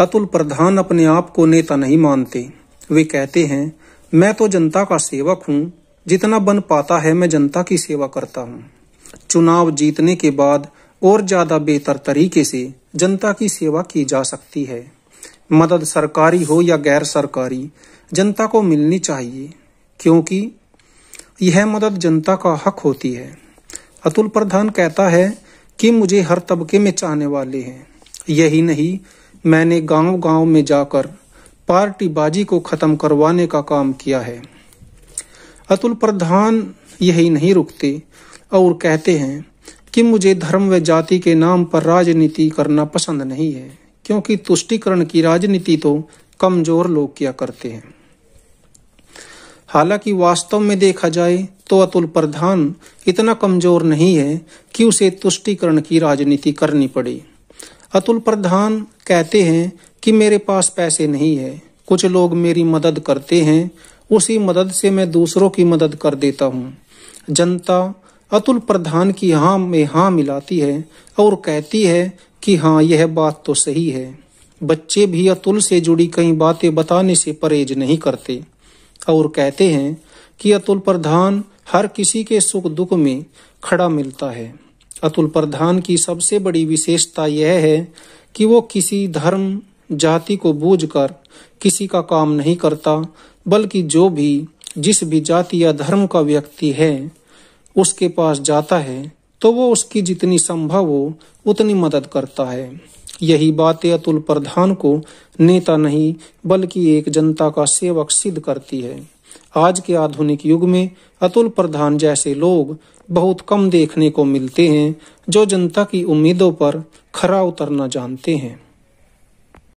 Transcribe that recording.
अतुल प्रधान अपने आप को नेता नहीं मानते। वे कहते हैं, मैं तो जनता का सेवक हूँ। जितना बन पाता है मैं जनता की सेवा करता हूँ। चुनाव जीतने के बाद और ज़्यादा बेहतर तरीके से जनता की सेवा की जा सकती है। मदद सरकारी हो या गैर सरकारी, जनता को मिलनी चाहिए। क्योंकि यह मदद जनता का हक होती है। अतुल प्रधान कहता है कि मुझे हर तबके में चाहने वाले हैं। यही नहीं मैंने गाँव गाँव में जाकर पार्टी बाजी को खत्म करवाने का काम किया है। अतुल प्रधान यही नहीं रुकते और कहते हैं कि मुझे धर्म व जाति के नाम पर राजनीति करना पसंद नहीं है, क्योंकि तुष्टिकरण की राजनीति तो कमज़ोर लोग किया करते हैं। हालाँकि वास्तव में देखा जाए तो अतुल प्रधान इतना कमज़ोर नहीं है कि उसे तुष्टिकरण की राजनीति करनी पड़े। अतुल प्रधान कहते हैं कि मेरे पास पैसे नहीं है। कुछ लोग मेरी मदद करते हैं। उसी मदद से मैं दूसरों की मदद कर देता हूँ। जनता अतुल प्रधान की हाँ में हाँ मिलाती है और कहती है कि हाँ यह बात तो सही है। बच्चे भी अतुल से जुड़ी कई बातें बताने से परहेज नहीं करते और कहते हैं कि अतुल प्रधान हर किसी के सुख दुख में खड़ा मिलता है। अतुल प्रधान की सबसे बड़ी विशेषता यह है कि वो किसी धर्म, जाति को बूझकर किसी का काम नहीं करता, बल्कि जो भी, जिस भी जाति या धर्म का व्यक्ति है, उसके पास जाता है तो वो उसकी जितनी संभव हो, उतनी मदद करता है। यही बातें अतुल प्रधान को नेता नहीं, बल्कि एक जनता का सेवक सिद्ध करती है। आज के आधुनिक युग में अतुल प्रधान जैसे लोग बहुत कम देखने को मिलते हैं, जो जनता की उम्मीदों पर खरा उतरना जानते हैं।